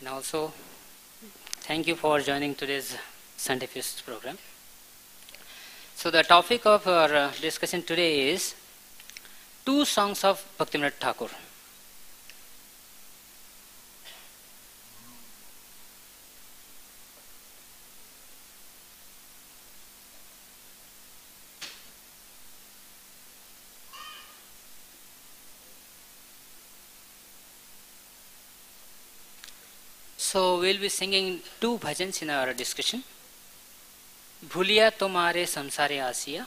And also, thank you for joining today's Sunday Feast program. So, the topic of our uh, discussion today is two songs of Bhaktivinoda Thakur. So we'll be singing two bhajans in our discussion. Bhuliya Tomare Samsare Asiya.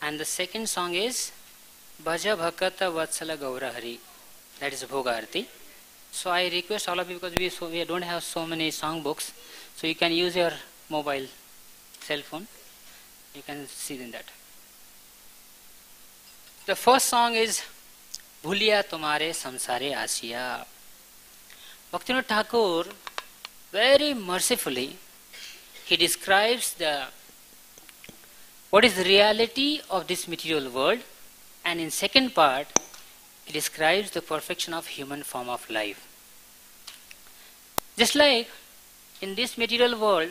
And the second song is Bhaja Bhakata Vatsala Gaura Hari. That is Bhoga Arti. So I request all of you because we, so, we don't have so many song books. So you can use your mobile cell phone. You can see in that. The first song is Bhuliya Tomare Samsare Asiya. Bhaktivinoda Thakur very mercifully he describes the what is the reality of this material world and in second part he describes the perfection of human form of life. Just like in this material world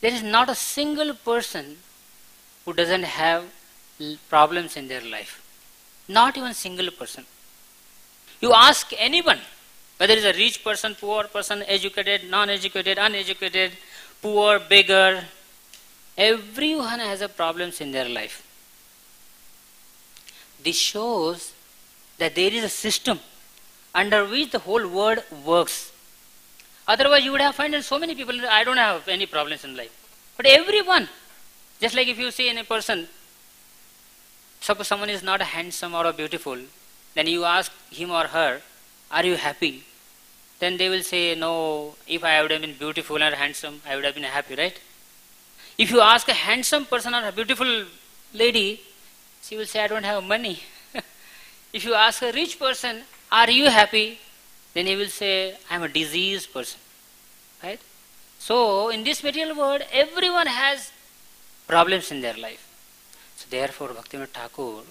there is not a single person who doesn't have problems in their life. Not even single person. You ask anyone whether it's a rich person, poor person, educated, non-educated, uneducated, poor, beggar, everyone has a problems in their life. This shows that there is a system under which the whole world works. Otherwise, you would have found so many people, I don't have any problems in life. But everyone, just like if you see any person, suppose someone is not handsome or beautiful, then you ask him or her, are you happy? Then they will say, no, if I would have been beautiful and handsome, I would have been happy, right? If you ask a handsome person or a beautiful lady, she will say, I don't have money. if you ask a rich person, are you happy? Then he will say, I'm a diseased person, right? So, in this material world, everyone has problems in their life. So, therefore, Bhaktivinoda Thakur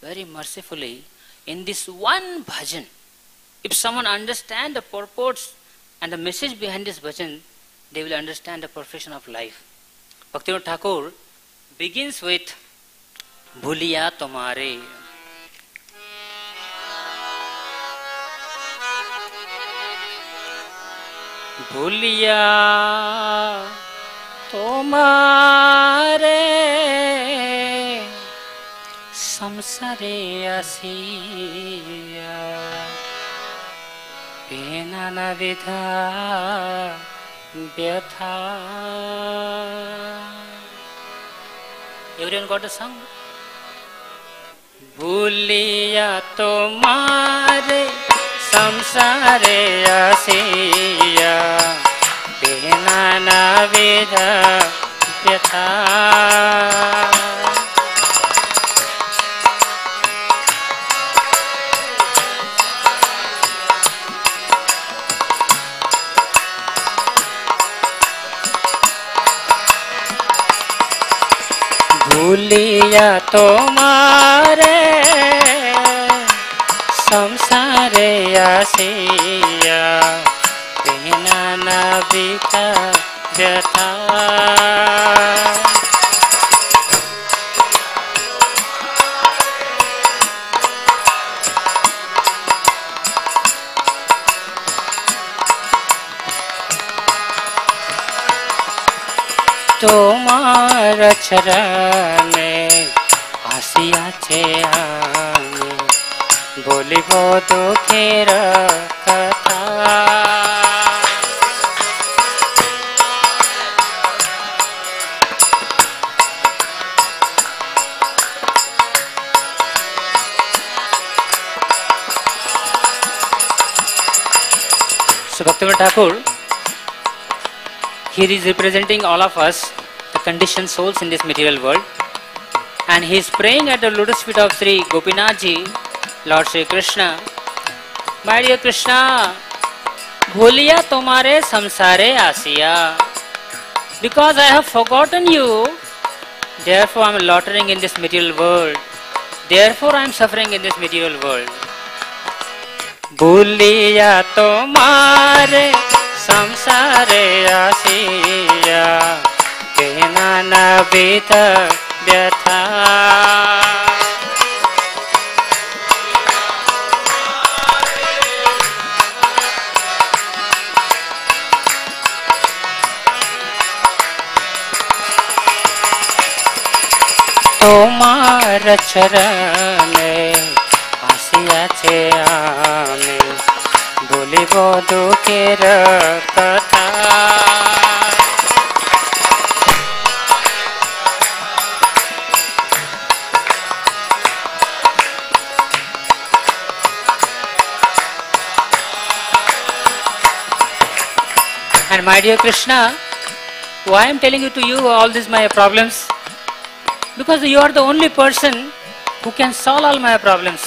very mercifully, in this one bhajan, if someone understand the purports and the message behind this bhajan, they will understand the perfection of life. Bhaktivinoda Thakur begins with Bhuliya Tomare. भूलिया তোমারে সংসারে আসিয়া নানা বিধা ব্যথা Everyone got a song? ভুলিয়া তোমারে সংসারে আসিয়া নানা বিধা माया तो मारे संसारे आसिया बिना नबी का व्यथा। छरा বলিব দুঃখের কথা So Bhaktivinoda Thakur, here is representing all of us, the conditioned souls in this material world, and he is praying at the lotus feet of Sri Gopinathji, Lord Shri Krishna मैडियो Krishna भूलिया तुम्हारे संसारे आसिया because I have forgotten you therefore I am loitering in this material world therefore I am suffering in this material world भूलिया तुम्हारे संसारे आसिया केना न बीत व्यथा তোমার চরণে আসিয়াছে আমি বলিব দুঃখের কথা And my dear Krishna, why I am telling you to you all these my problems? Because you are the only person who can solve all my problems.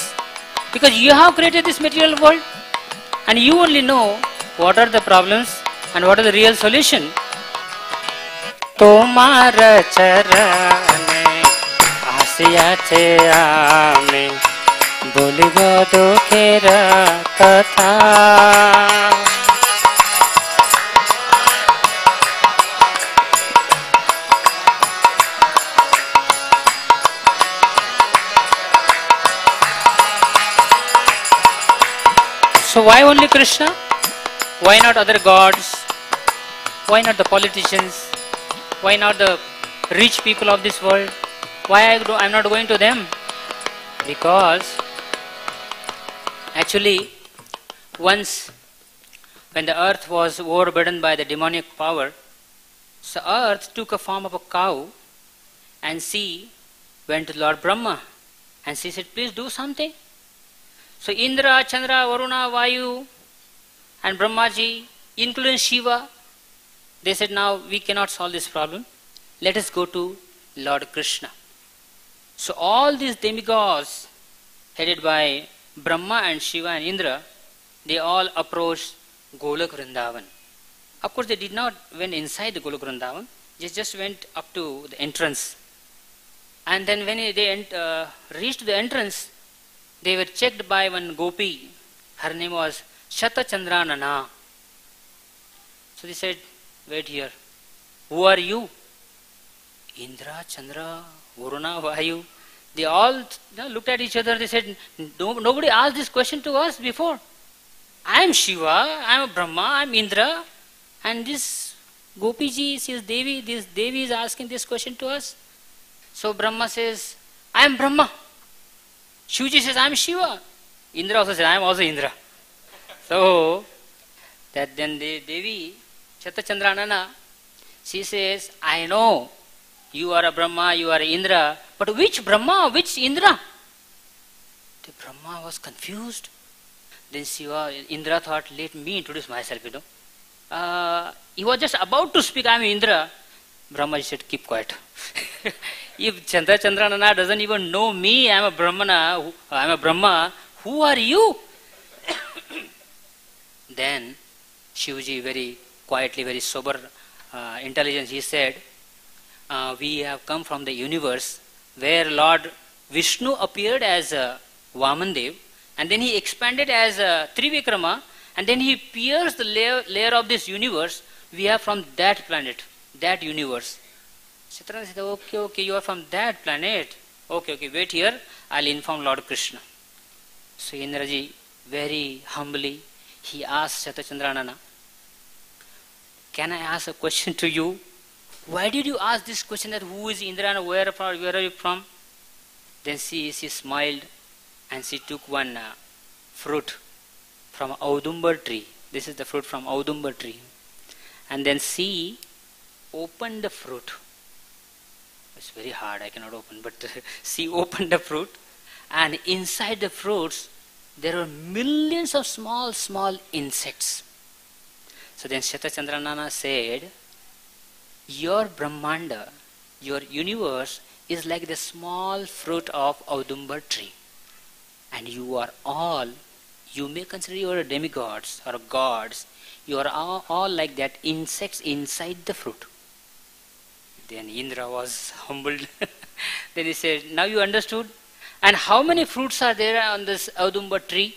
Because you have created this material world and you only know what are the problems and what is the real solution. তোমার চরণে আসিয়াছে আমি বলিব দুঃখের কথা So why only Krishna? Why not other gods? Why not the politicians? Why not the rich people of this world? Why I'm not going to them? Because actually once when the earth was overburdened by the demonic power, so earth took a form of a cow and she went to Lord Brahma and she said, please do something. So Indra, Chandra, Varuna, Vayu, and Brahmaji, including Shiva, they said, now we cannot solve this problem. Let us go to Lord Krishna. So all these demigods, headed by Brahma and Shiva and Indra, they all approached Golok Vrindavan. Of course, they did not went inside the Golok Vrindavan. They just went up to the entrance. And then when they uh, reached the entrance, they were checked by one gopi. Her name was Shatachandranana. So they said, Wait here. Who are you? Indra, Chandra, Varuna, Vayu. They all looked at each other. They said, no, Nobody asked this question to us before. I am Shiva, I am Brahma, I am Indra. And this Gopiji, she is Devi. This Devi is asking this question to us. So Brahma says, I am Brahma. Shivji says, I am Shiva. Indra also says, I am also Indra. So, that then the Devi, Chatachandranana, she says, I know you are a Brahma, you are Indra, but which Brahma, which Indra? The Brahma was confused. Then Shiva, Indra thought, let me introduce myself, you know. Uh, he was just about to speak, I am Indra. Brahma said, keep quiet. If Chandra Chandranana doesn't even know me, I am a Brahmana, I am a Brahma, who are you? then Shivji very quietly, very sober, uh, intelligence, he said, uh, we have come from the universe where Lord Vishnu appeared as uh, Vamandev and then he expanded as uh, Trivikrama and then he pierced the layer, layer of this universe. We are from that planet, that universe. Chitrana said, okay, okay, you are from that planet. Okay, okay, wait here, I'll inform Lord Krishna. So Indraji, very humbly, he asked Shatachandranana, can I ask a question to you? Why did you ask this question that who is Indra and where, from, where are you from? Then she, she smiled and she took one uh, fruit from Audumbar tree. This is the fruit from Audumbar tree. And then she opened the fruit. It's very hard, I cannot open, but she opened the fruit and inside the fruits there were millions of small, small insects. So then Shatachandranana said, Your Brahmanda, your universe is like the small fruit of Audumbar tree. And you are all, you may consider you are demigods or gods, you are all, all like that insects inside the fruit. Then Indra was humbled. then he said, Now you understood? And how many fruits are there on this Audumbar tree?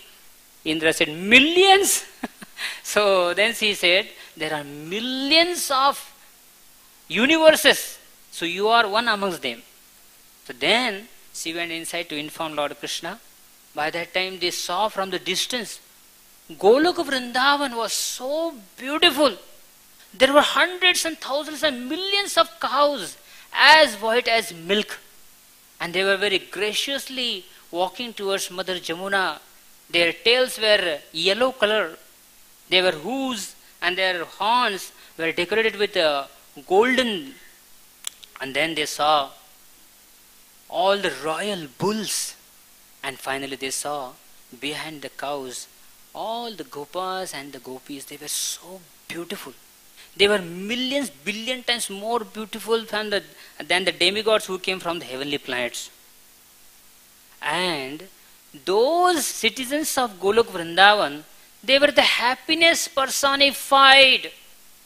Indra said, Millions? so then she said, There are millions of universes. So you are one amongst them. So then she went inside to inform Lord Krishna. By that time they saw from the distance. Goloka Vrindavan was so beautiful. There were hundreds and thousands and millions of cows as white as milk. And they were very graciously walking towards Mother Jamuna. Their tails were yellow color. Their hooves and their horns were decorated with uh, golden. And then they saw all the royal bulls. And finally they saw behind the cows all the gopas and the gopis. They were so beautiful. They were millions, billion times more beautiful than the, than the demigods who came from the heavenly planets. And those citizens of Golok Vrindavan, they were the happiness personified.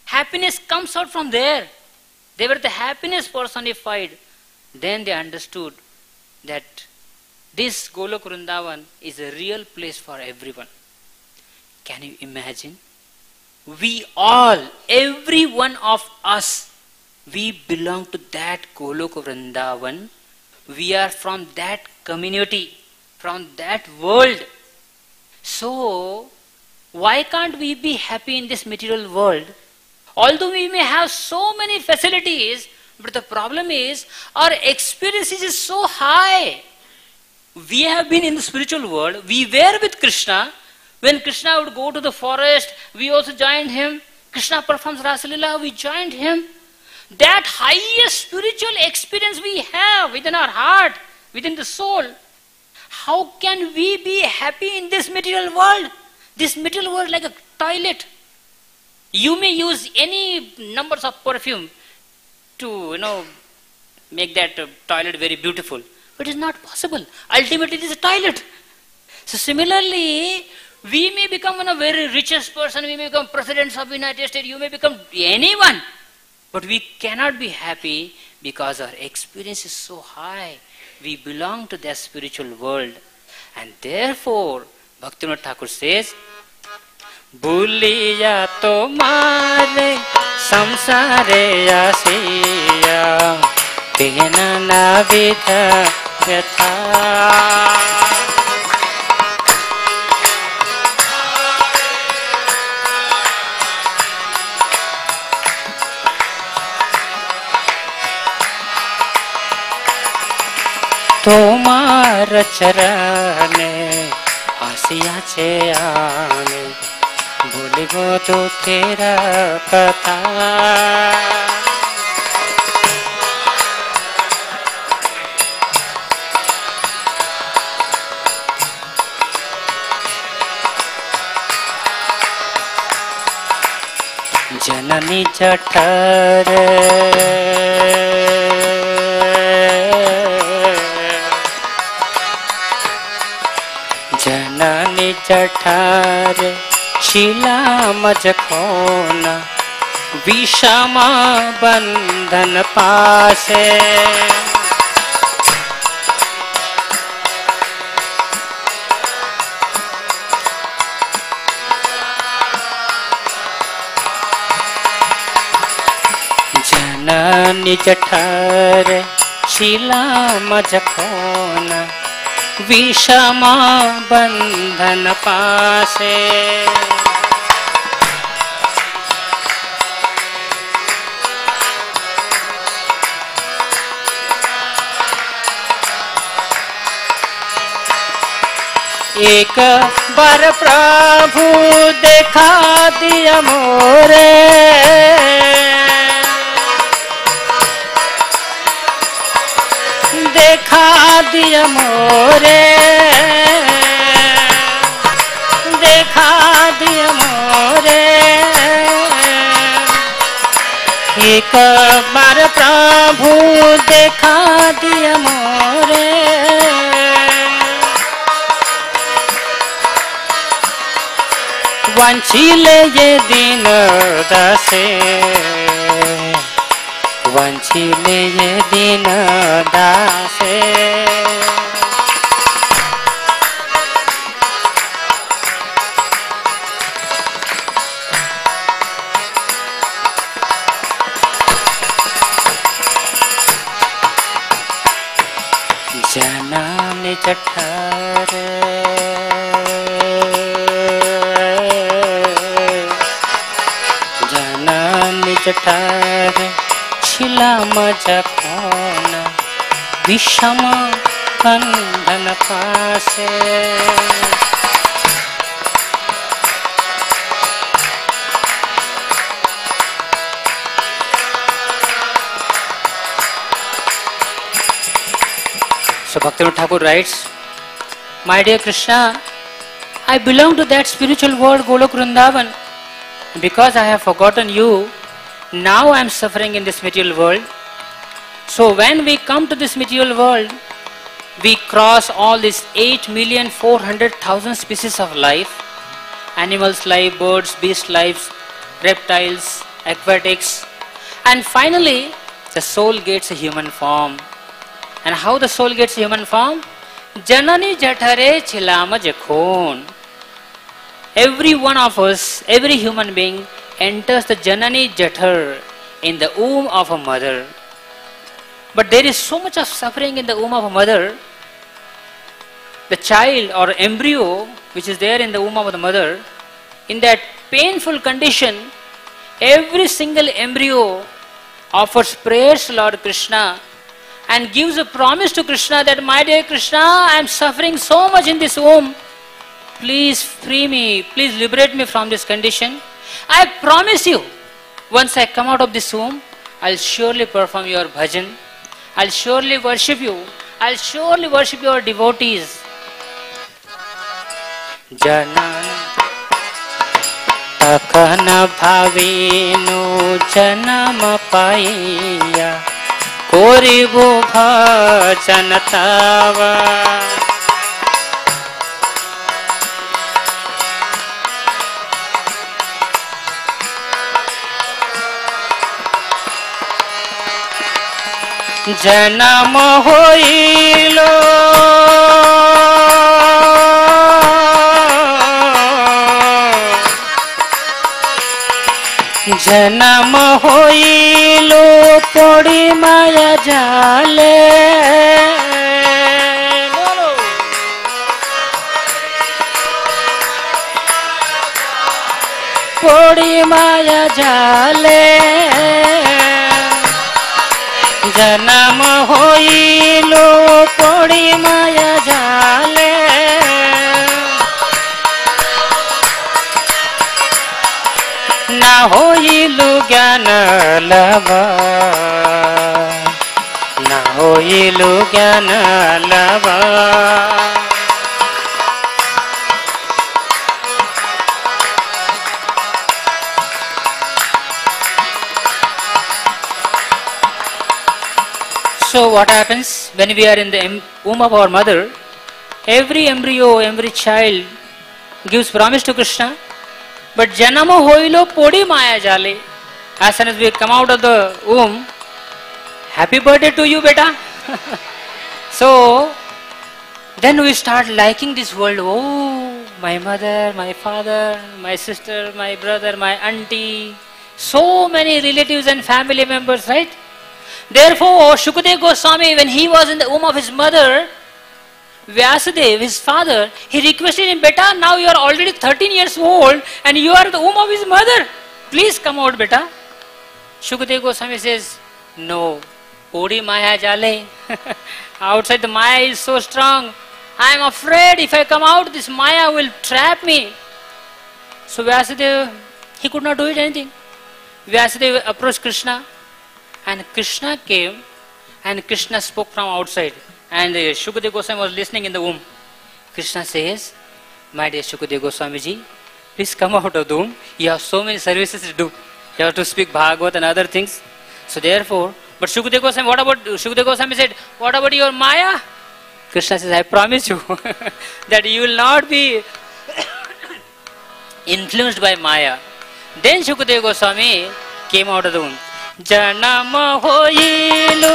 Happiness comes out from there. They were the happiness personified. Then they understood that this Golok Vrindavan is a real place for everyone. Can you imagine? We all, every one of us, we belong to that Golok Vrindavan. We are from that community, from that world. So, why can't we be happy in this material world? Although we may have so many facilities, but the problem is our experiences is so high. We have been in the spiritual world, we were with Krishna. When Krishna would go to the forest, we also joined him. Krishna performs Rasalila, we joined him. That highest spiritual experience we have within our heart, within the soul. How can we be happy in this material world? This material world like a toilet. You may use any numbers of perfume to, you know, make that toilet very beautiful. But it's not possible. Ultimately, it is a toilet. So similarly, we may become one of the very richest person, we may become presidents of United States, you may become anyone. But we cannot be happy because our experience is so high. We belong to the spiritual world. And therefore, Bhaktivinoda Thakur says, ভুলিয়া তোমারে সংসারে আসিয়া বিনা na বিধা ব্যথা তোমার চরণে আসিয়াছে আমি বলিব দুঃখের কথা जननी जठर जननी जठर शिला मजखोना विषमा बंधन पासे जननी जठर शिला मजखोना विषमा बंधन पासे। एक बार प्रभु देखा दिया मोरे। देखा दिया मोरे। देखा दिया मोरे। एक बार प्रभु देखा दिया मोरे। वंशीले ये दिन दसे। ವಂಚಿಲೆಯ ದಿನದಾಸೆ छिलाम विषम बंधन पासे So Bhaktivinoda Thakur writes, My dear Krishna, I belong to that spiritual world Golok Vrindavan. Because I have forgotten you, now I am suffering in this material world. So when we come to this material world, we cross all these 8,400,000 species of life, animals life, birds, beast lives, reptiles, aquatics, and finally the soul gets a human form. And how the soul gets human form? Janani Jathare Chilama Jakhon. Every one of us, every human being enters the Janani Jathar in the womb of a mother. But there is so much of suffering in the womb of a mother. The child or embryo which is there in the womb of the mother, in that painful condition, every single embryo offers prayers to Lord Krishna and gives a promise to Krishna that, My dear Krishna, I am suffering so much in this womb. Please free me, please liberate me from this condition. I promise you, once I come out of this womb, I'll surely perform your bhajan. I'll surely worship you. I'll surely worship your devotees. जनन तखन भावेनु जन्म पाइया कोरिबु भजन तावा জনম হইল। জনম হইল পড়ি মায়া জালে। পড়ি মায়া জালে। जन्म होइलो पड़ी माया जाले। ना होइलो ज्ञान लव ना होइलो ज्ञान लबा what happens when we are in the womb of our mother? Every embryo, every child gives promise to Krishna, but janamo hoilo podi maya jale. As soon as we come out of the womb, happy birthday to you, beta. so then we start liking this world. Oh, my mother, my father, my sister, my brother, my auntie, so many relatives and family members, right? Therefore, Shukadev Goswami, when he was in the womb of his mother, Vyasadev, his father, he requested him, Beta, now you are already 13 years old and you are the womb of his mother. Please come out, Beta. Shukadev Goswami says, No. Podi Maya Jale. Outside the Maya is so strong. I am afraid if I come out, this Maya will trap me. So Vyasadeva, he could not do it anything. Vyasadeva approached Krishna and Krishna came and Krishna spoke from outside. And uh, Shukadeva Goswami was listening in the womb. Krishna says, My dear Shukadeva Goswami ji, please come out of the womb. You have so many services to do. You have to speak Bhagavad and other things. So therefore, but Shukadeva Goswami, what about, Shukadeva Goswami said, What about your Maya? Krishna says, I promise you that you will not be influenced by Maya. Then Shukadeva Goswami came out of the womb. जन्म होइलु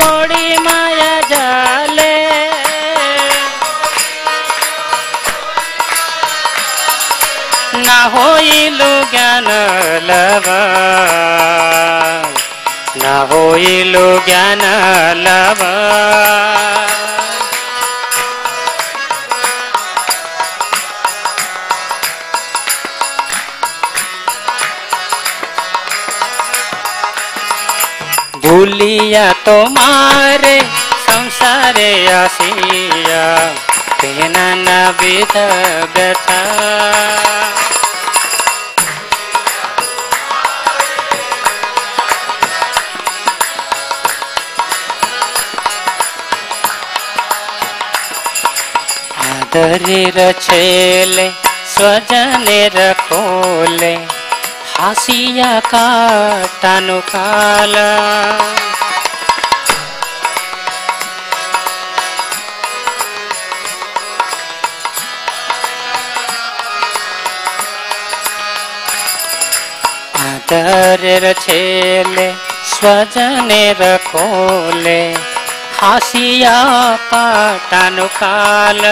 पड़ी माया जाले। ना होइलु ज्ञान love ना होइलु ज्ञान लवा भूलिया तुम्हारे संसारे आसिया बिना न विधग था आदरे रचेले स्वजन रखोले হাসিয়া কাটানো কালা। আদরের ছেলে স্বজনের কোলে হাসিয়া কাটানো কাল।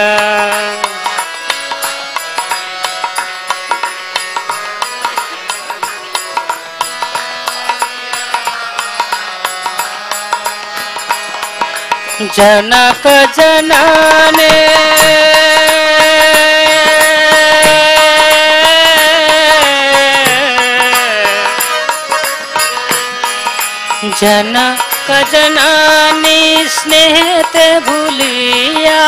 जनक जनने। जनक जनानी स्नेह ते भूलिया।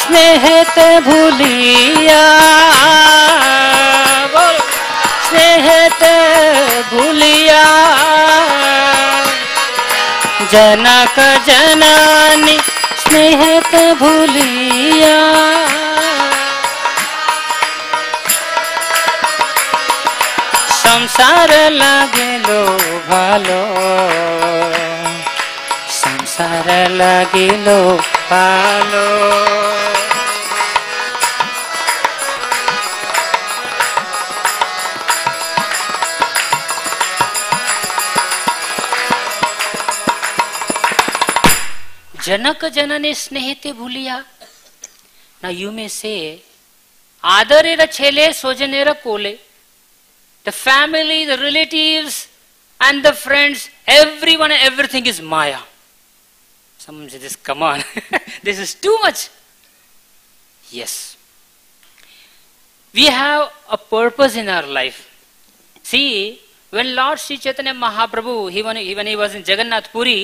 स्नेह ते भूलिया। रहत भूलिया। जनक जनानी स्नेहत भूलिया। संसार लगे लो भालो। संसार लगे लो भालो। जनक जनने स्नेहते भूलिया। ना यू में से आदर छेले, सोजने कोले। The family the relatives and the friends everyone everything is maya समझ this come on this is too much yes we have a purpose in our life see when Lord Shri Chaitanya Mahaprabhu he was in Jagannathpuri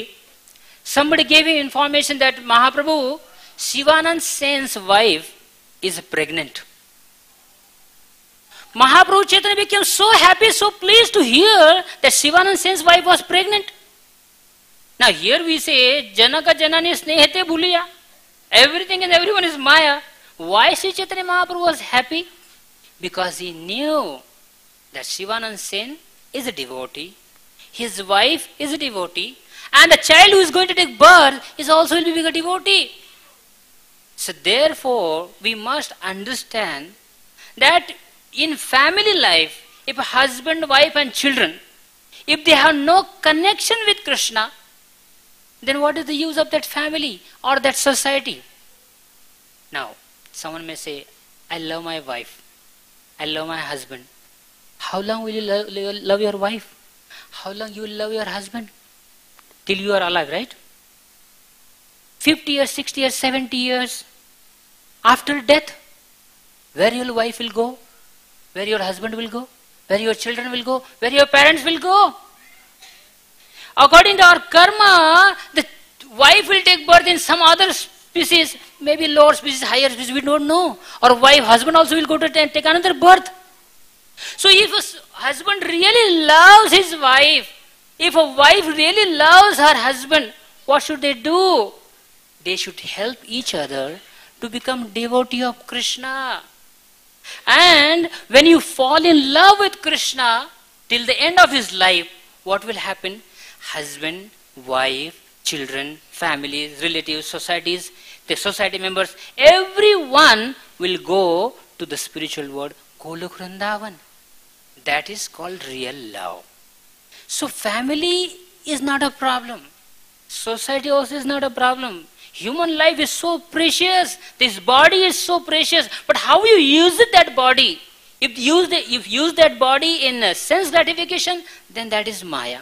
somebody gave him information that Mahaprabhu, Shivanand Sen's wife, is pregnant. Mahaprabhu Chaitanya became so happy, so pleased to hear that Shivanand Sen's wife was pregnant. Now here we say, Janaka Janani Snehate Bhuliya. Everything and everyone is Maya. Why Sri Chaitanya Mahaprabhu was happy? Because he knew that Shivanand Sen is a devotee, his wife is a devotee, and the child who is going to take birth is also will be a devotee. So therefore, we must understand that in family life, if husband, wife, and children, if they have no connection with Krishna, then what is the use of that family or that society? Now, someone may say, I love my wife, I love my husband. How long will you love, love your wife? How long you will love your husband? Till you are alive, right? 50 years, 60 years, 70 years. After death, where your wife will go? Where your husband will go? Where your children will go? Where your parents will go? According to our karma, the wife will take birth in some other species, maybe lower species, higher species, we don't know. Or wife, husband also will go to take another birth. So if a husband really loves his wife, if a wife really loves her husband, what should they do? They should help each other to become devotee of Krishna. And when you fall in love with Krishna till the end of his life, what will happen? Husband, wife, children, families, relatives, societies, the society members, everyone will go to the spiritual world, Golok. That is called real love. So family is not a problem. Society also is not a problem. Human life is so precious. This body is so precious. But how you use that body? If you use, the, if you use that body in sense gratification, then that is Maya.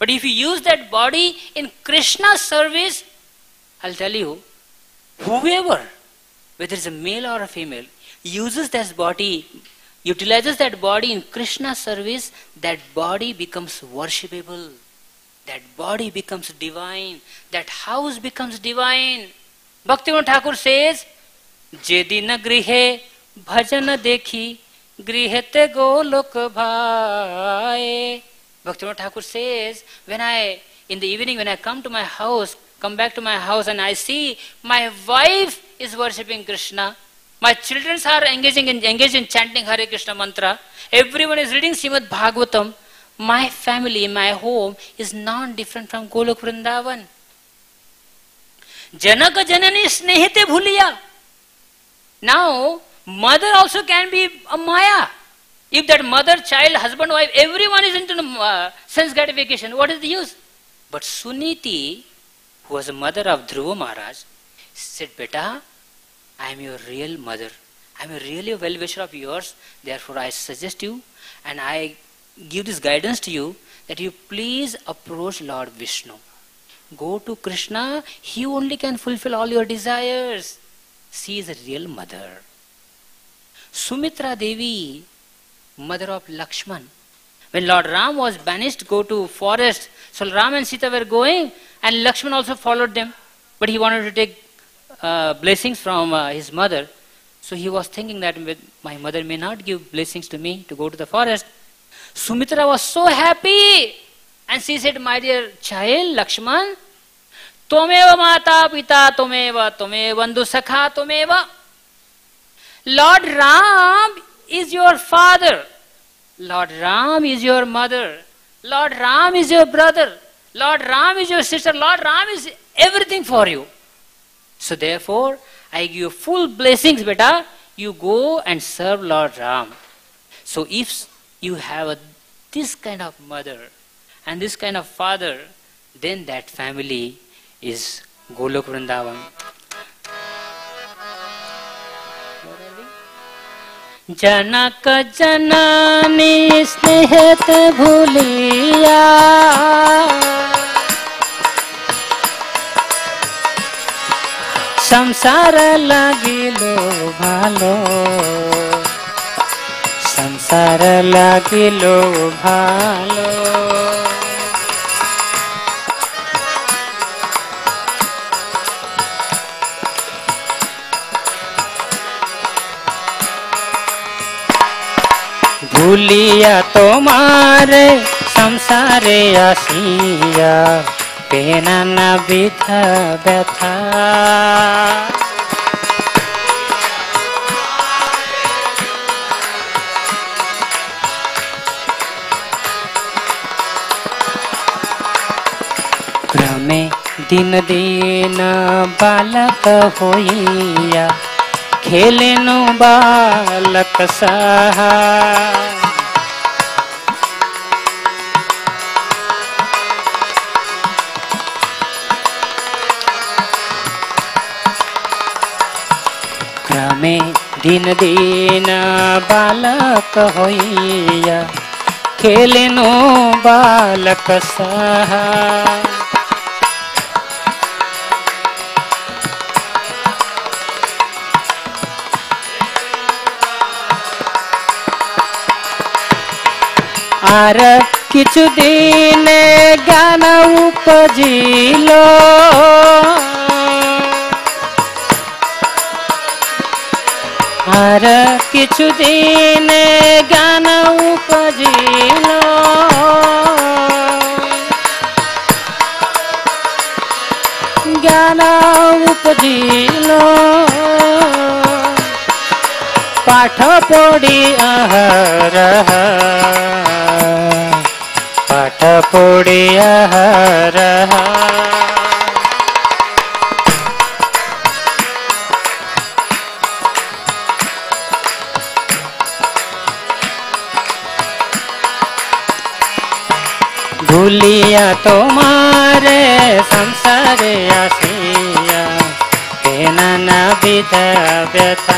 But if you use that body in Krishna's service, I'll tell you, whoever, whether it's a male or a female, uses that body, utilizes that body in Krishna service, that body becomes worshipable. That body becomes divine. That house becomes divine. Bhaktivinoda Thakur says, Jedi na grihe bhajana dekhi grihete golok bhai. Bhaktivinoda Thakur says, when I, in the evening when I come to my house, come back to my house and I see my wife is worshipping Krishna, my children are engaging in, engaged in chanting Hare Krishna mantra, everyone is reading Srimad Bhagavatam, my family, my home is not different from Golok Vrindavan. Janaka Janani Snehite Bhuliya. Now, mother also can be a Maya. If that mother, child, husband, wife, everyone is into uh, sense gratification, what is the use? But Suniti, who was a mother of Dhruva Maharaj, said, Beta, I am your real mother. I am really a really well wisher of yours. Therefore, I suggest you and I give this guidance to you that you please approach Lord Vishnu. Go to Krishna, He only can fulfill all your desires. She is a real mother. Sumitra Devi mother of Lakshman. When Lord Ram was banished go to forest, so Ram and Sita were going and Lakshman also followed them. But he wanted to take uh, blessings from uh, his mother. So he was thinking that my mother may not give blessings to me to go to the forest. Sumitra was so happy. And she said, My dear child, Lakshman, Tomeva mata pita tomeva, tomeva bandhu sakha tomeva. Lord Ram is your father. Lord Ram is your mother. Lord Ram is your brother. Lord Ram is your sister. Lord Ram is everything for you. So therefore, I give you full blessings, beta. You go and serve Lord Ram. So if you have a, this kind of mother and this kind of father, then that family is Golok Vrindavan. जनक जननी स्नेहत भूलिया संसार लागिलो भालो। संसार लागिलो भालो। भूलिया तो तुम्हारे संसारे आसिया बेना ना बिथा बैठा। क्रमे दिन दिन बालक होइया खेलनु बालक सहा। दिन दिन बालक होइया खेलनु बालक सह। आर किछु दिन गाना उपजिलो। আর কিছুদিন জ্ঞান উপজিল জ্ঞান উপজিল পাঠ পড়ি আহার পাঠ পড়ি আহার भूलिया तुम्हारे संसार आसिया तेना न विधव्यता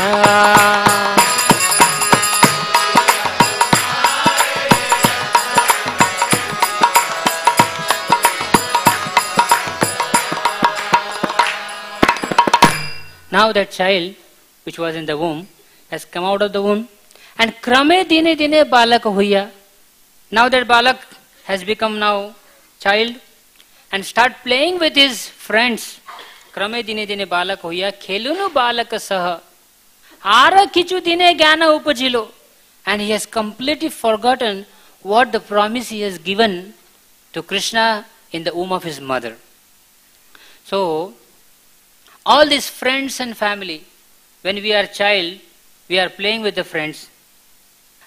Now that child which was in the womb has come out of the womb and krame dine dine balak huya. Now that balak has become now child and start playing with his friends. Krame dine dine balak huya. Khelunu balak saha. Ara kichu dine jnana upajilo. And he has completely forgotten what the promise he has given to Krishna in the womb of his mother. So, all these friends and family, when we are child, we are playing with the friends.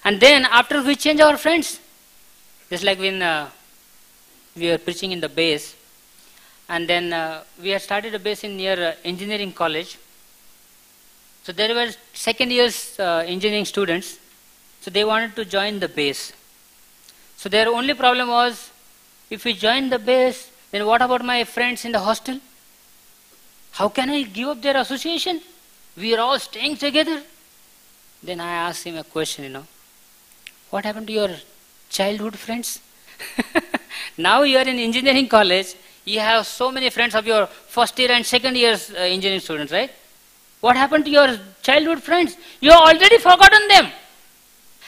And then after we change our friends, just like when uh, we were preaching in the base, and then uh, we had started a base in near uh, engineering college. So there were second years uh, engineering students, so they wanted to join the base. So their only problem was, if we join the base, then what about my friends in the hostel? How can I give up their association? We are all staying together. Then I asked him a question, you know, what happened to your childhood friends? now you are in engineering college, you have so many friends of your first year and second years uh, engineering students, right? What happened to your childhood friends? You have already forgotten them.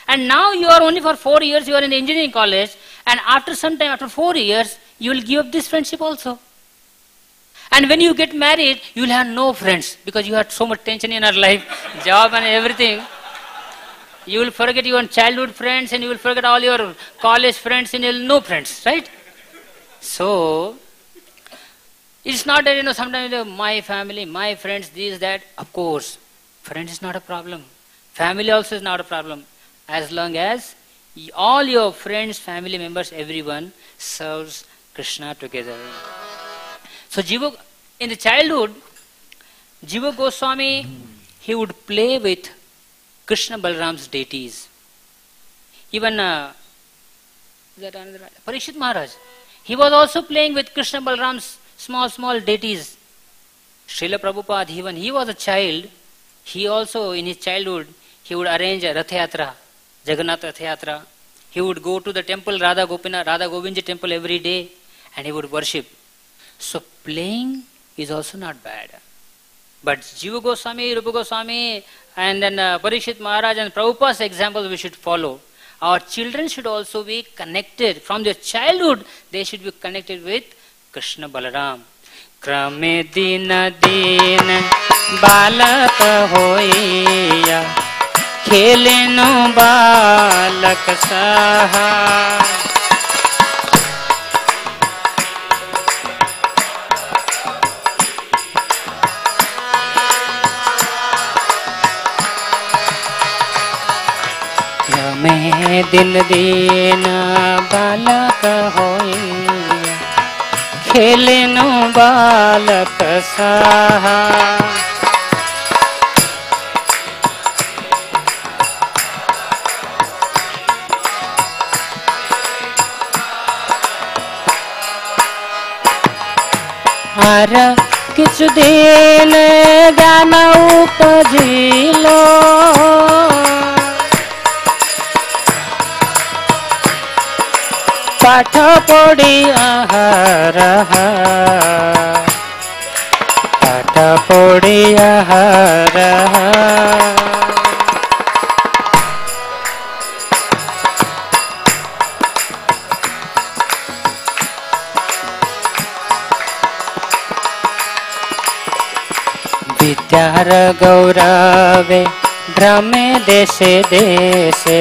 And now you are only for four years, you are in engineering college, and after some time, after four years, you will give up this friendship also. And when you get married, you will have no friends because you had so much tension in your life, job and everything. You will forget your childhood friends and you will forget all your college friends and you will no friends, right? So, it's not that, you know, sometimes you know, my family, my friends, this, that. Of course, friends is not a problem. Family also is not a problem. As long as all your friends, family members, everyone serves Krishna together. So Jiva, in the childhood, Jiva Goswami, he would play with Krishna Balram's deities. Even uh, that another Parikshit Maharaj, he was also playing with Krishna Balram's small, small deities. Srila Prabhupada, even he was a child, he also in his childhood, he would arrange a Rath Yatra, Jagannath Rath Yatra. He would go to the temple, Radha Gopina, Radha Govindji temple every day and he would worship. So playing is also not bad. But Jiva Goswami, Rupa Goswami, and then uh, Parikshit Maharaj and Prabhupada's example we should follow. Our children should also be connected. From their childhood, they should be connected with Krishna Balaram. क्रमे दिन दिन बालक होइया खेलेनु बालक सहा दिन दिन बालक हो खेलनु बालक सहा। हर किछु दिन ज्ञान उपजिलो। पाठ पढ़ी आठ पढ़ी विद्यार गौरवे भ्रमे देशे देशे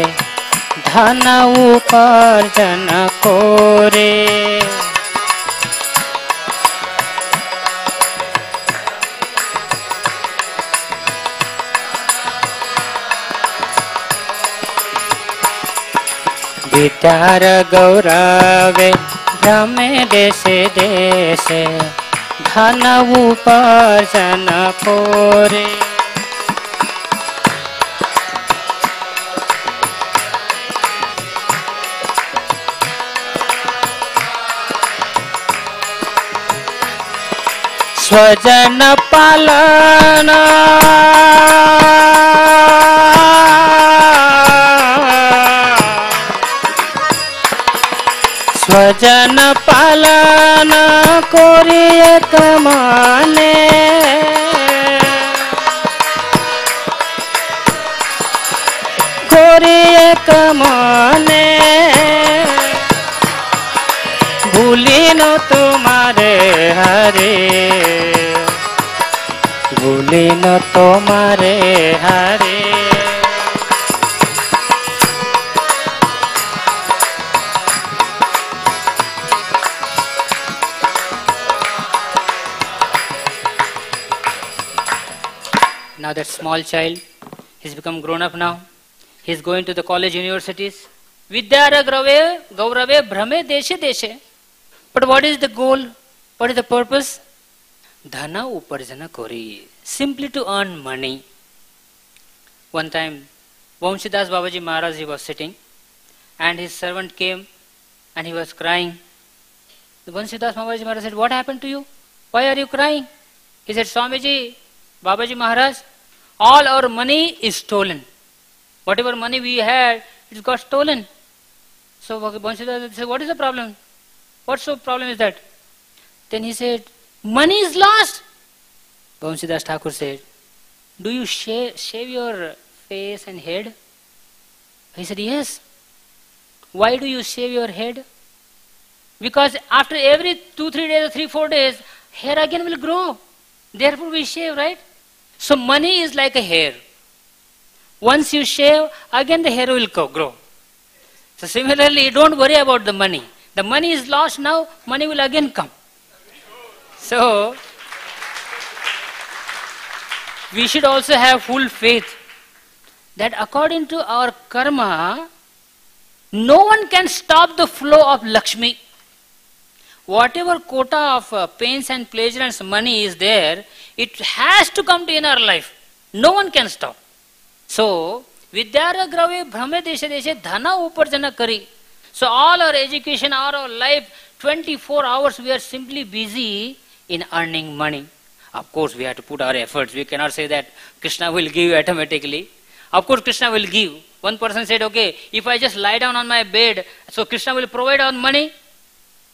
धन उपार्जन कोरे। विद्यार गौरवे भ्रमे देशे देशे धन उपार्जन कोरे। স্বজন পালন। স্বজন পালন করে কমানে করে কমানে ভুলিন তোমার হরে। बिन तुम्हारे हरे Now that small child he's become grown up now. he's going to the college universities. Vidyaragrave Gaurave Brahme Deshe Deshe. But what is the goal? What is the purpose? Dhana Uparjana Kori. Simply to earn money. One time, Vamsidas Babaji Maharaj, he was sitting and his servant came and he was crying. The Vamsidas Babaji Maharaj said, What happened to you? Why are you crying? He said, Swamiji, Babaji Maharaj, all our money is stolen. Whatever money we had, it got stolen. So Bansidas said, What is the problem? What so problem is that? Then he said, Money is lost. Bansidas Thakur said, Do you shave, shave your face and head? He said, Yes. Why do you shave your head? Because after every two, three days, or three, four days, hair again will grow. Therefore, we shave, right? So, money is like a hair. Once you shave, again the hair will grow. So, similarly, don't worry about the money. The money is lost now, money will again come. So, we should also have full faith that according to our karma, no one can stop the flow of Lakshmi. Whatever quota of uh, pains and pleasure and money is there, it has to come to in our life. No one can stop. So, Vidyara Grave Brahme Desha Deshe Dhana Uparjana Kari. So, all our education, all our life, 24 hours we are simply busy in earning money. Of course, we have to put our efforts. We cannot say that Krishna will give automatically. Of course, Krishna will give. One person said, okay, if I just lie down on my bed, so Krishna will provide all money.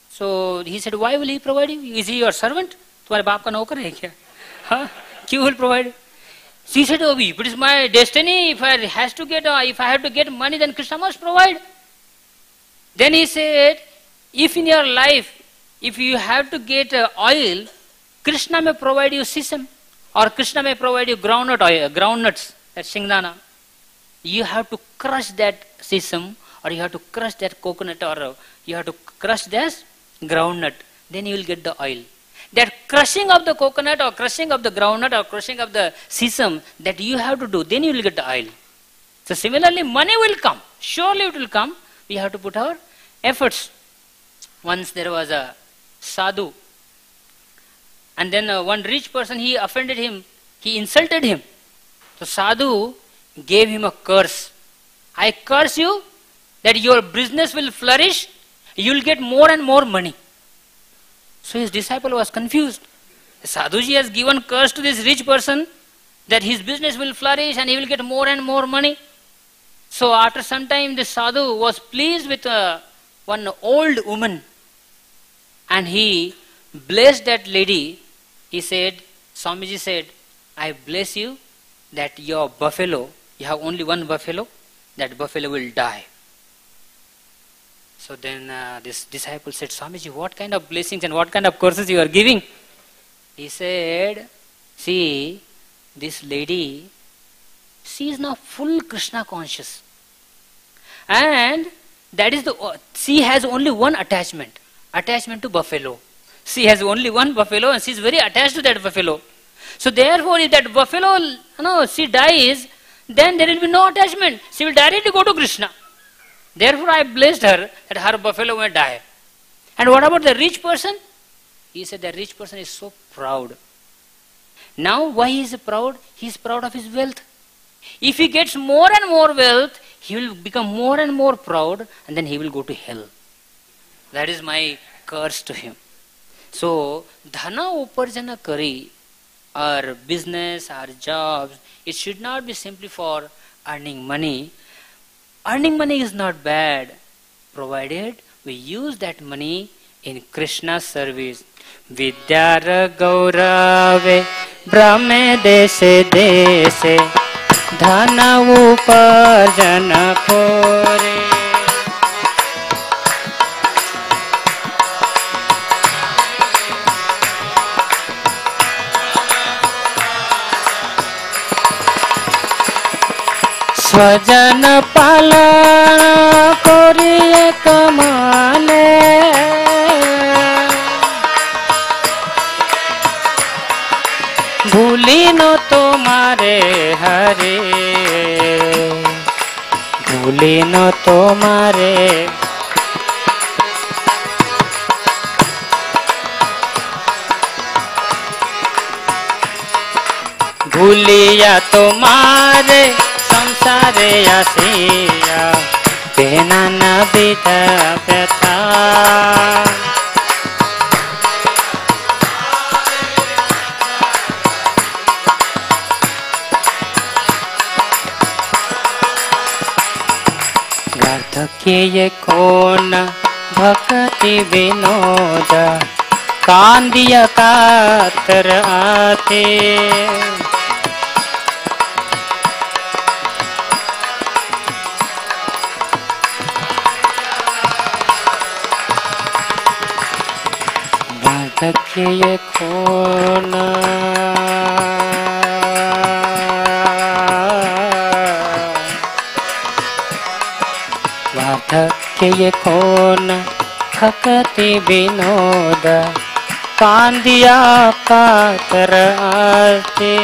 So he said, why will he provide you? Is he your servant? तुम्हारे बाप का नौकर है क्या हाँ क्यों will provide she said oh if it is my destiny if I has to get uh, if I have to get money then Krishna must provide then he said if in your life if you have to get uh, oil Krishna may provide you sesame or Krishna may provide you groundnut oil groundnuts that shingdana you have to crush that sesame or you have to crush that coconut or you have to crush this groundnut then you will get the oil. That crushing of the coconut or crushing of the groundnut or crushing of the sesame that you have to do then you will get the oil. So similarly money will come. Surely it will come. We have to put our efforts. Once there was a sadhu and then uh, one rich person he offended him he insulted him so sadhu gave him a curse i curse you that your business will flourish you will get more and more money so his disciple was confused. Sadhuji has given curse to this rich person that his business will flourish and he will get more and more money. So after some time, the sadhu was pleased with uh, one old woman and he blessed that lady. He said, Swamiji said, I bless you that your buffalo, you have only one buffalo, that buffalo will die. So then uh, this disciple said, Swamiji, what kind of blessings and what kind of curses you are giving? He said, See, this lady, she is now full Krishna conscious. And that is the, she has only one attachment, attachment to buffalo. She has only one buffalo and she is very attached to that buffalo. So therefore, if that buffalo, you know, she dies, then there will be no attachment. She will directly go to Krishna. Therefore, I blessed her that her buffalo may die. And what about the rich person? He said the rich person is so proud. Now, why he is proud? He is proud of his wealth. If he gets more and more wealth, he will become more and more proud and then he will go to hell. That is my curse to him. So धन उपार्जन करी आर business are job it should not be simply for earning money earning money is not bad provided we use that money in Krishna service विद्यार गौरवे ब्रह्म देश देशे धन उपार्जन खोरे সজন পালন করিয়ে কমালে। ভুলিন তোমারে হরে ভুলিন তোমারে। ভুলিয়া তোমারে रे आसिया। बिना न बिता किए कौन भक्ति विनोद कांदिया कातर आते। किए खून वाधक्य खून खकति विनोद। कांदिया पात्र आते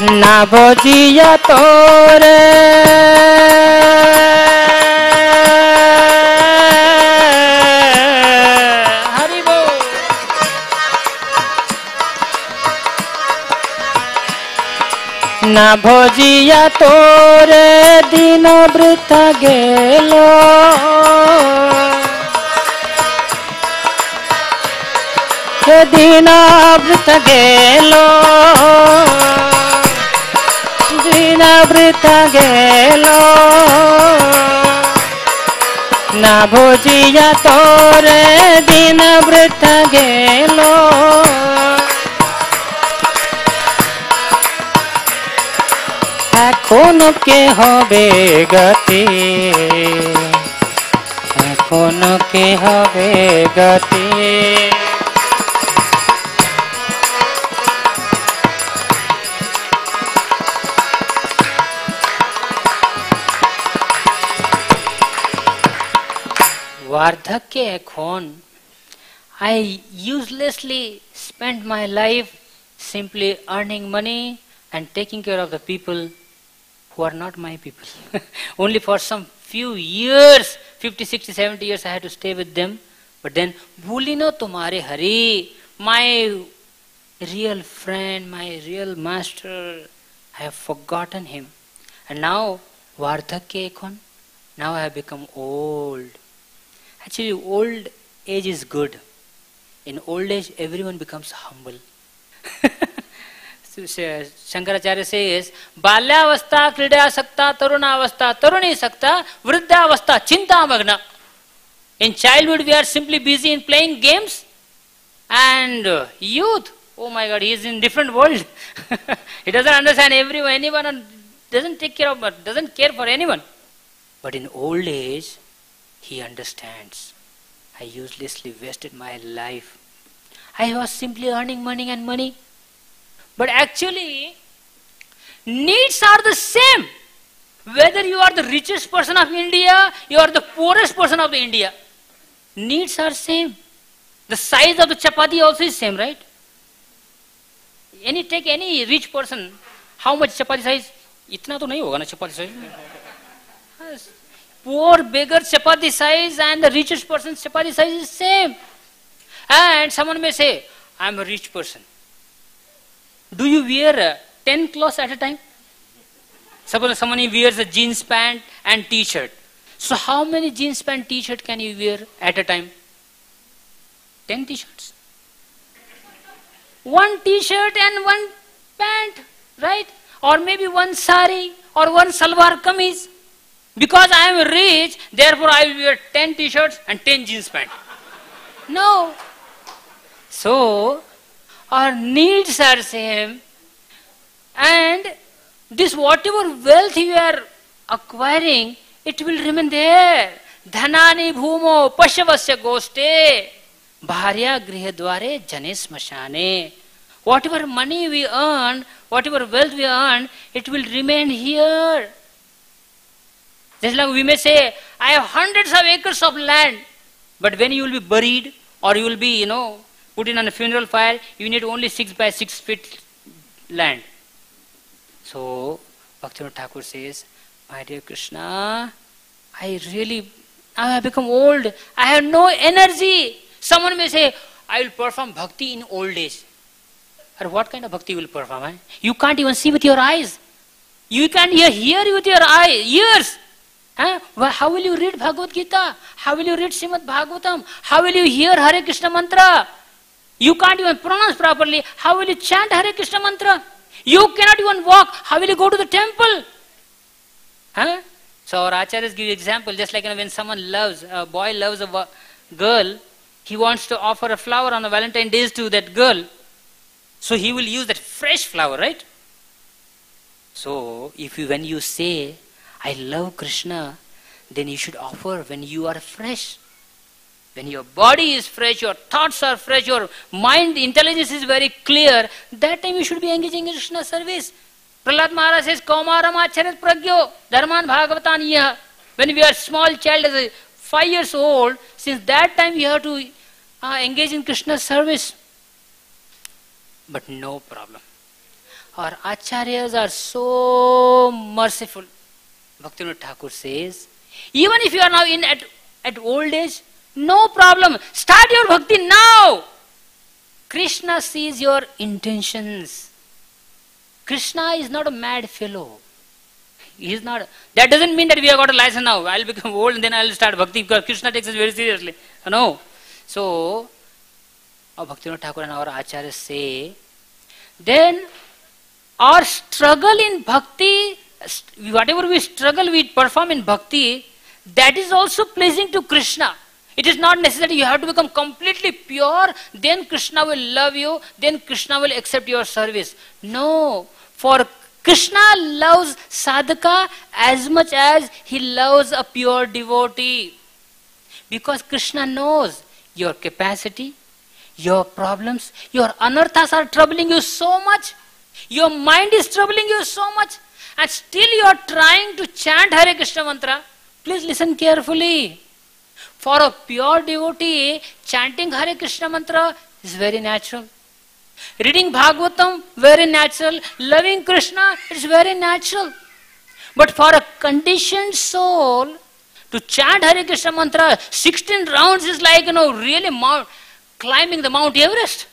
না বজিয়া তোরে। না ভজিয়া তোরে দিন বৃথা গেল। দিন বৃথ গেল। দিন বৃথ গেল। না বুঝিয়া তোরে দিন বৃথ গেল। এখন কে হবে গতি? এখন কে হবে গতি? വാർദ്ധക്യ এখন I uselessly spend my life simply earning money and taking care of the people who are not my people. Only for some few years, 50, 60, 70 years, I had to stay with them. But then, bhulino tumhare hari, my real friend, my real master, I have forgotten him. And now, vardhakya ekon, now I have become old. Actually, old age is good. In old age, everyone becomes humble. Shankaracharya says, Balyavastha sakta tarunavastha taruni sakta vriddhavastha chinta magna. In childhood, we are simply busy in playing games and uh, youth. Oh my God, he is in different world. he doesn't understand everyone, anyone, and doesn't take care of, doesn't care for anyone. But in old age, he understands. I uselessly wasted my life. I was simply earning money and money. But actually, needs are the same. Whether you are the richest person of India, you are the poorest person of the India. Needs are same. The size of the chapati also is same, right? Any take any rich person, how much chapati size? इतना तो नहीं होगा ना chapati size. Poor beggar chapati size and the richest person's chapati size is same. And someone may say, I am a rich person. Do you wear uh, 10 clothes at a time? Suppose someone wears a jeans pant and t-shirt. So how many jeans pant t-shirt can you wear at a time? 10 t-shirts. One t-shirt and one pant, right? Or maybe one sari or one salwar kameez. Because I am rich, therefore I will wear 10 t shirts and 10 jeans pants. No. So, our needs are same. And this whatever wealth you are acquiring, it will remain there. Dhanani bhumo pashavasya goste. Bharya griha dware jane. Whatever money we earn, whatever wealth we earn, it will remain here. Just like we may say, I have hundreds of acres of land, but when you will be buried or you will be, you know, put in on a funeral fire, you need only six by six feet land. So, Bhaktivinoda Thakur says, My dear Krishna, I really, I have become old. I have no energy. Someone may say, I will perform bhakti in old age. Or what kind of bhakti will perform? Eh? You can't even see with your eyes. You can't hear, hear with your eyes, ears. Huh? How will you read Bhagavad Gita? How will you read Srimad Bhagavatam? How will you hear Hare Krishna mantra? You can't even pronounce properly. How will you chant Hare Krishna mantra? You cannot even walk. How will you go to the temple? Huh? So our acharyas give you an example, just like you know, when someone loves, a boy loves a girl, he wants to offer a flower on a Valentine's Day to that girl. So he will use that fresh flower, right? So if you when you say I love Krishna, then you should offer when you are fresh. When your body is fresh, your thoughts are fresh, your mind intelligence is very clear, that time you should be engaging in Krishna service. Prahlad Maharaj says, Kaumaram acharit pragyo, dharman bhagavatan When we are small child, as a five years old, since that time we have to uh, engage in Krishna service. But no problem. Our acharyas are so merciful. Bhaktivinoda Thakur says, even if you are now in at, at old age, no problem. Start your bhakti now. Krishna sees your intentions. Krishna is not a mad fellow. He is not. That doesn't mean that we have got a license now. I'll become old and then I'll start bhakti because Krishna takes us very seriously. No. So, our Bhaktivinoda Thakur and our acharyas say, then our struggle in bhakti whatever we struggle with, perform in bhakti, that is also pleasing to Krishna. It is not necessary you have to become completely pure, then Krishna will love you, then Krishna will accept your service. No. For Krishna loves sadhaka as much as he loves a pure devotee. Because Krishna knows your capacity, your problems, your anarthas are troubling you so much. Your mind is troubling you so much and still you are trying to chant Hare Krishna mantra, please listen carefully. For a pure devotee, chanting Hare Krishna mantra is very natural. Reading Bhagavatam, very natural. Loving Krishna, it's very natural. But for a conditioned soul, to chant Hare Krishna mantra, 16 rounds is like, you know, really mount, climbing the Mount Everest.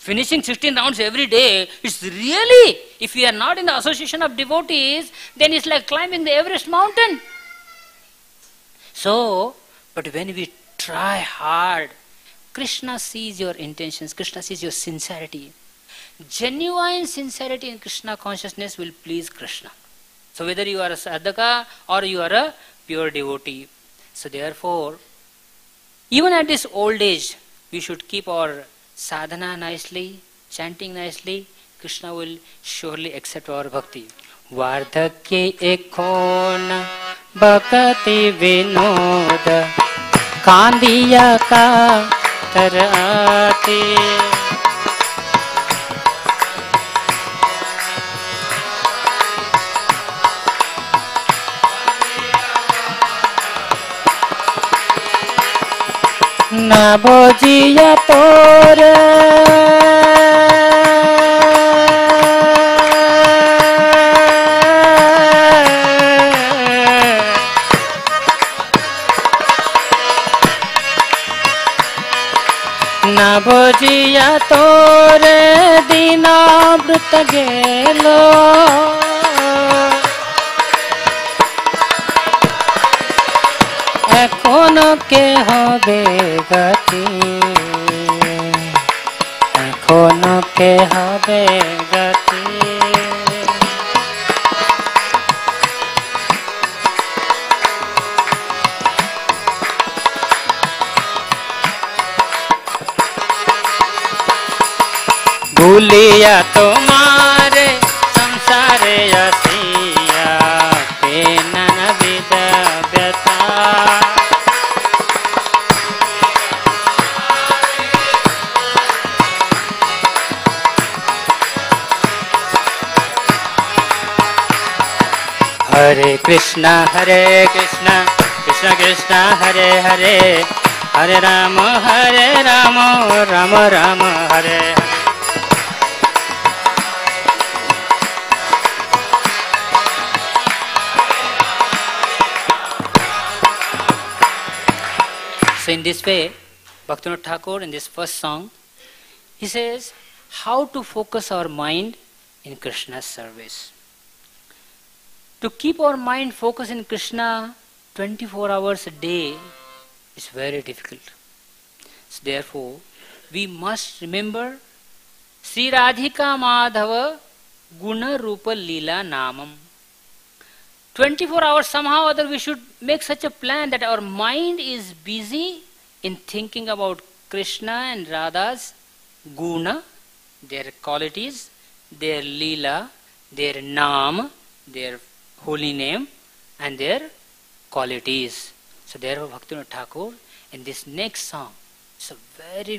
Finishing 16 rounds every day, it's really, if we are not in the association of devotees, then it's like climbing the Everest mountain. So, but when we try hard, Krishna sees your intentions, Krishna sees your sincerity. Genuine sincerity in Krishna consciousness will please Krishna. So, whether you are a sadhaka or you are a pure devotee. So, therefore, even at this old age, we should keep our sadhana nicely, chanting nicely, Krishna will surely accept our bhakti. वार्धक्ये एकोन bhakti Vinod कांदिया का तराती না বজিয়া তোরে না বজিয়া তোরে দিনাবৃত গেলো। कौन के हे गति कौन के हबे गति भूलिया तो कृष्णा हरे कृष्णा कृष्ण कृष्णा हरे हरे हरे राम हरे Ram Ram Ram Hare Hare So in this way, Bhaktivinoda Thakur in this first song, he says how to focus our mind in Krishna's service. To keep our mind focused in Krishna 24 hours a day is very difficult. So therefore, we must remember Sri Radhika Madhava Guna Rupa Leela Namam. 24 hours somehow or other we should make such a plan that our mind is busy in thinking about Krishna and Radha's guna, their qualities, their lila, their nam, their holy name, and their qualities. So therefore Bhaktivinoda Thakur in this next song, it's a very